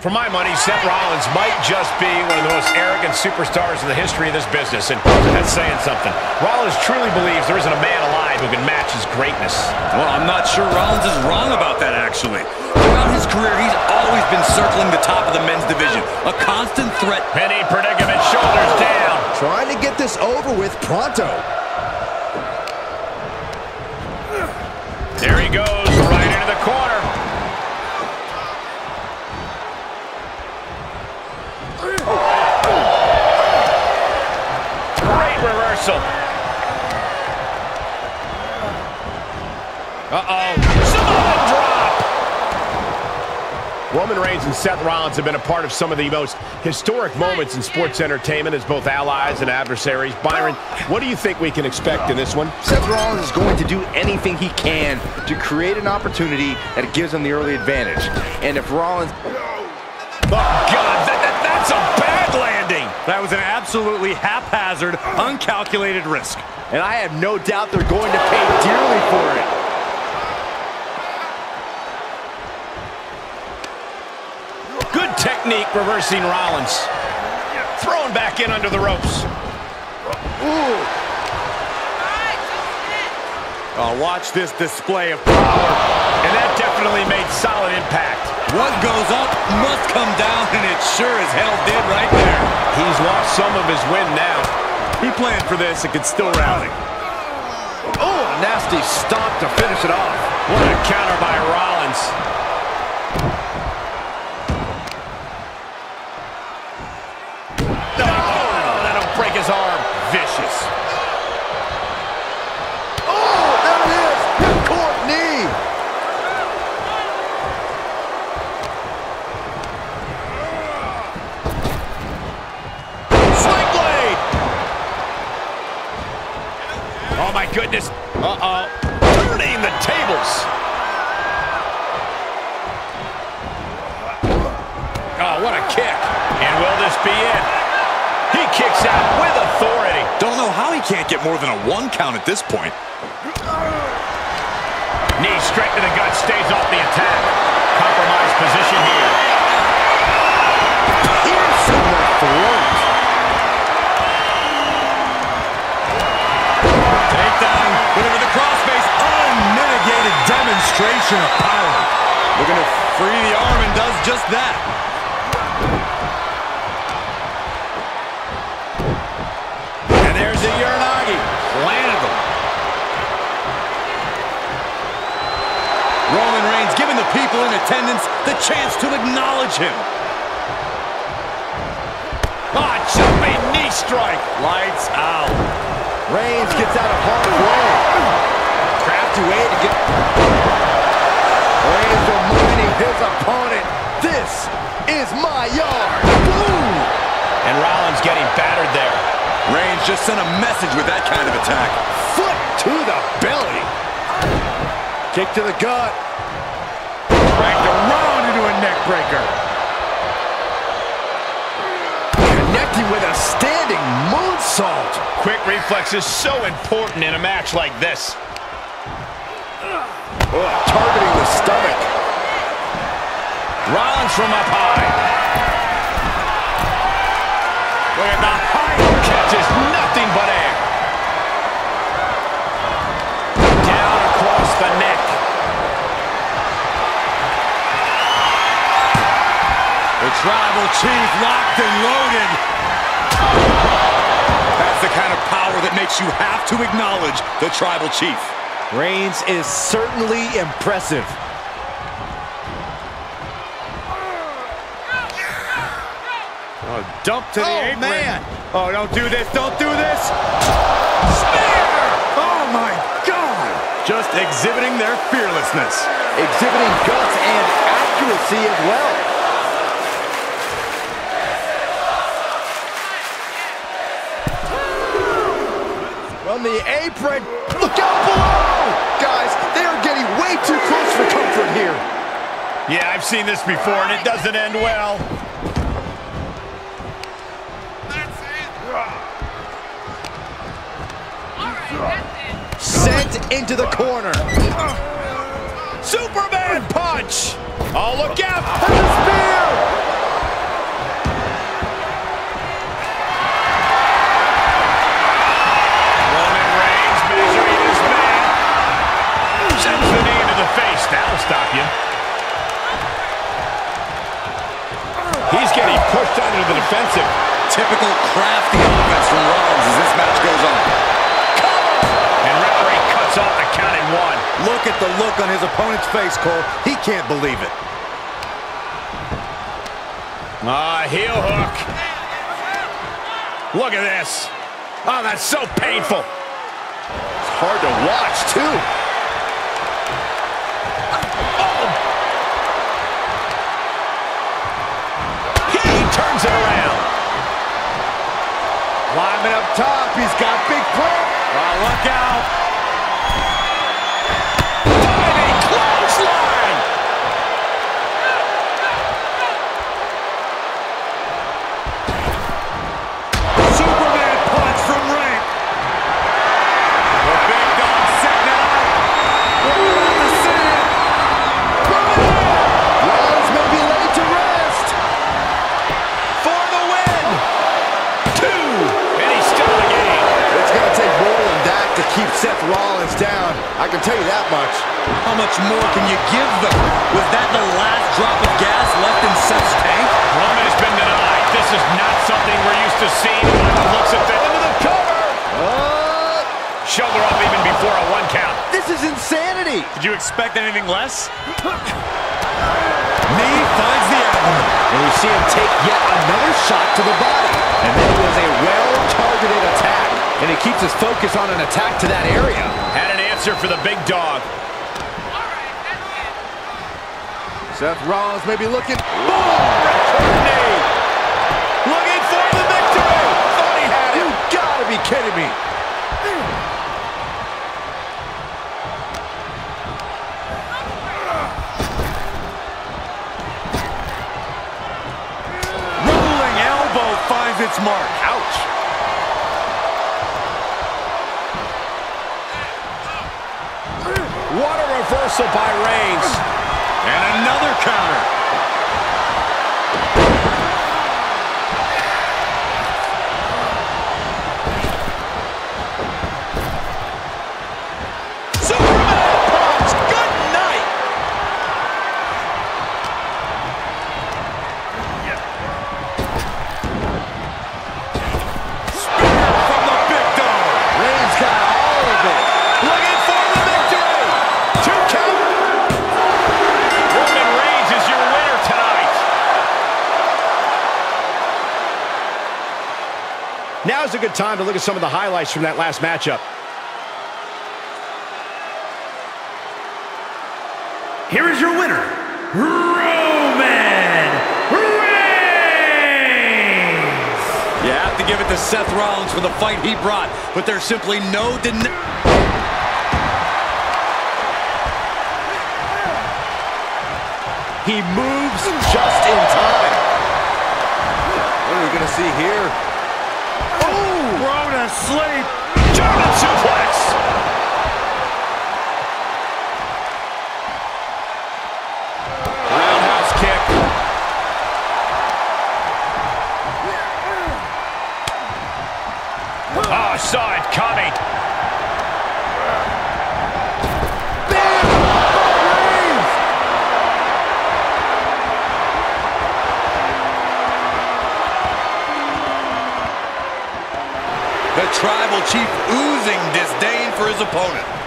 For my money, Seth Rollins might just be one of the most arrogant superstars in the history of this business, and that's saying something. Rollins truly believes there isn't a man alive who can match his greatness. Well, I'm not sure Rollins is wrong about that, actually. Throughout his career, he's always been circling the top of the men's division. A constant threat. Penny predicament, shoulders down. Trying to get this over with pronto. There he goes, right into the corner. Roman Reigns and Seth Rollins have been a part of some of the most historic moments in sports entertainment as both allies and adversaries. Byron, what do you think we can expect in this one? Seth Rollins is going to do anything he can to create an opportunity that gives him the early advantage. And if Rollins... Oh, God, that, that, that's a bad landing. That was an absolutely haphazard, uncalculated risk. And I have no doubt they're going to pay dearly for it. Good technique reversing Rollins. Thrown back in under the ropes. Ooh. Oh, watch this display of power. And that definitely made solid impact. What goes up must come down, and it sure as hell did right there. He's lost some of his wind now. He planned for this and could still rally. Oh, nasty stomp to finish it off. What a counter by Rollins. What a kick. And will this be it? He kicks out with authority. Don't know how he can't get more than a one count at this point. Knee straight to the gut, stays off the attack. Compromised position here. Here's the throat. Takedown, whatever the crossface, unmitigated demonstration of power. Looking to free the arm and does just that. People attendance the chance to acknowledge him. Ah, jumping knee strike. Lights out. Reigns gets out of harm's way. Crafty way to get... Reigns reminding his opponent, this is my yard. Boom! And Rollins getting battered there. Reigns just sent a message with that kind of attack. Foot to the belly. Kick to the gut. Dragged around into a neck breaker. Connecting with a standing moonsault. Quick reflex is so important in a match like this. Oh, targeting the stomach. Rollins from up high. Look at the high catches nothing but air. Down across the neck. Tribal Chief locked and loaded. That's the kind of power that makes you have to acknowledge the Tribal Chief. Reigns is certainly impressive. Oh, dump to the Oh, apron. man. Oh, don't do this. Don't do this. Spear! Oh, my God. Just exhibiting their fearlessness. Exhibiting guts and accuracy as well. From the apron. Look out below! Guys, they are getting way too close for comfort here. Yeah, I've seen this before, and it doesn't end well. Sent into the corner. Superman punch! Oh, look out! And the spear! Stop you. He's getting pushed onto the defensive. Typical crafty offense from Rollins as this match goes on. And referee cuts off the count in one. Look at the look on his opponent's face, Cole. He can't believe it. Ah, heel hook. Look at this. Oh, that's so painful. It's hard to watch, too. Look out. Seth Rollins down. I can tell you that much. How much more can you give them? Was that the last drop of gas left in Seth's tank? Roman has been denied. This is not something we're used to seeing. When he looks at the into the cover. Uh, Shoulder up even before a one count. this is insanity. Did you expect anything less? Knee finds the abdomen. And we see him take yet another shot to the body. And that was a well-targeted attack. And he keeps his focus on an attack to that area. Had an answer for the big dog. Seth Rollins may be looking. Knee. Looking for the victory. Thought he had it. You gotta be kidding me. Rolling elbow finds its mark. Reversal by Reigns. And another counter. Now's a good time to look at some of the highlights from that last matchup. Here is your winner, Roman Reigns! You have to give it to Seth Rollins for the fight he brought, but there's simply no denying. He moves just in time. What are we going to see here? Asleep. German chief oozing disdain for his opponent.